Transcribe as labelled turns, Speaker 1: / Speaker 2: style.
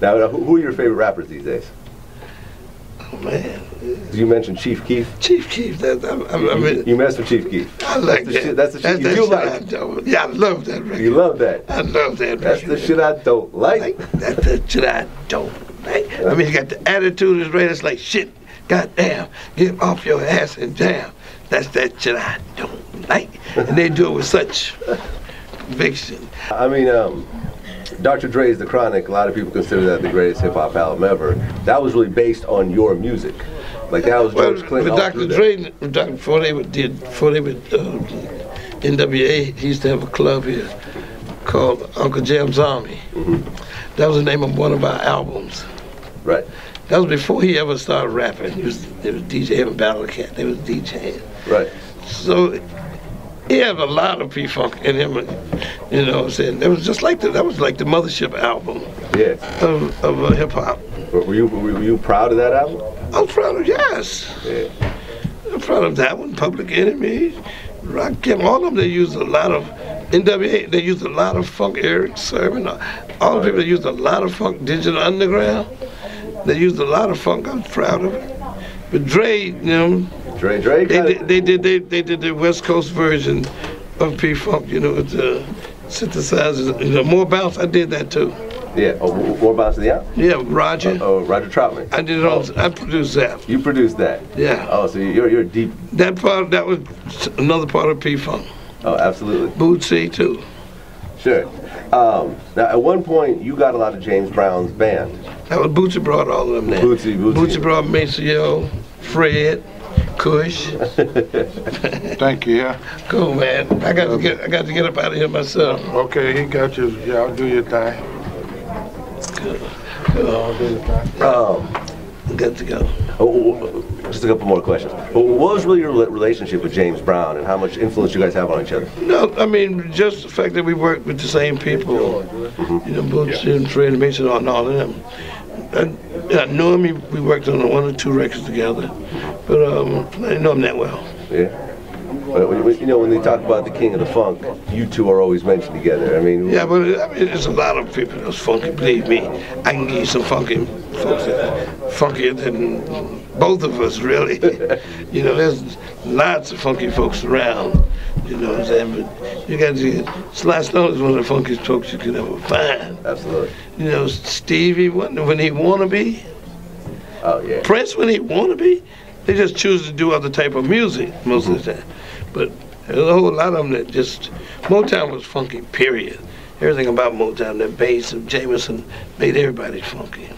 Speaker 1: Now, who who are your favorite rappers these days?
Speaker 2: Oh man,
Speaker 1: You mentioned Chief Keef.
Speaker 2: Chief Keef. That I, I, mean,
Speaker 1: You mess with Chief Keef.
Speaker 2: I like
Speaker 1: That's the
Speaker 2: that.
Speaker 1: shit- that's the shit you do like.
Speaker 2: I Yeah, I love that record.
Speaker 1: You love that.
Speaker 2: I love that
Speaker 1: That's
Speaker 2: record.
Speaker 1: the shit I don't like.
Speaker 2: Like, that's the shit I don't like. I mean, you got the attitude is right. It's like shit. Goddamn, get off your ass and jam. That's that shit I don't like. And they do it with such conviction.
Speaker 1: I mean, um, Dr. Dre's The Chronic, a lot of people consider that the greatest hip hop album ever. That was really based on your music. Like, that was
Speaker 2: Well,
Speaker 1: George Clinton.
Speaker 2: Dr. Dre, Dr. before they did before they would uh, NWA, he used to have a club here called Uncle Jam's Army. That was the name of one of our albums.
Speaker 1: Right.
Speaker 2: That was before he ever started rapping. He was, they was DJing Battle Cat. They was DJing.
Speaker 1: Right.
Speaker 2: So he had a lot of P Funk in him. You know what I'm saying? It was just like the, that was like the mothership album
Speaker 1: Yeah.
Speaker 2: of, of uh, hip hop.
Speaker 1: Were you, were you proud of that album?
Speaker 2: I'm proud of yes.
Speaker 1: Yeah.
Speaker 2: I'm proud of that one. Public Enemy, Rakim, all of them. They used a lot of NWA. They used a lot of funk. Erick Sermon, all the people. They used a lot of funk. Digital Underground. They used a lot of funk. I'm proud of it. But Dre, you know,
Speaker 1: Dre, Dre
Speaker 2: they did, they did they, they did the West Coast version of P Funk. You know, with the synthesizers. You know, more bounce. I did that too.
Speaker 1: Yeah. Oh, more bounce of the album?
Speaker 2: Yeah, Roger.
Speaker 1: Oh, Roger Troutman.
Speaker 2: I did it on. Oh. I produced that.
Speaker 1: You produced that.
Speaker 2: Yeah.
Speaker 1: Oh, so you're, you're deep.
Speaker 2: That part. That was another part of P Funk.
Speaker 1: Oh, absolutely.
Speaker 2: Bootsy too.
Speaker 1: Sure. Um, now, at one point, you got a lot of James Brown's band.
Speaker 2: That was Bootsy brought all of them there.
Speaker 1: Bootsy, Bootsy.
Speaker 2: Bootsy brought Maceo, Fred, Kush.
Speaker 3: Thank you, yeah.
Speaker 2: Cool man. I got to get I got to get up out of here myself.
Speaker 3: Okay, he got you. Y'all do your thing. Y'all do your thing.
Speaker 1: Um,
Speaker 2: Got to go.
Speaker 1: oh, oh, oh, just a couple more questions. What was really your relationship with James Brown, and how much influence you guys have on each other?
Speaker 2: No, I mean just the fact that we work with the same people. You know, Bootsy and Fred and Mason and all of them. I, I knew him. We worked on one or two records together, but um, I didn't know him that well.
Speaker 1: Yeah. But you know, when they talk about the king of the funk, you two are always mentioned together. I mean,
Speaker 2: Yeah, but I mean, there's a lot of people that's funky. Believe me, I can give you some funky folks that funkier than both of us, really. you know, there's lots of funky folks around. You know what I'm saying? But you got to. Sly Stone is one of the funkiest folks you could ever find.
Speaker 1: absolutely.
Speaker 2: You know, Stevie Wonder when he wanna be,
Speaker 1: Oh yeah.
Speaker 2: Prince when he wanna be. They just choose to do other type of music most of the mm-hmm. time. But there's a whole lot of them that just Motown was funky. Period. Everything about Motown, that bass of Jamerson made everybody funky.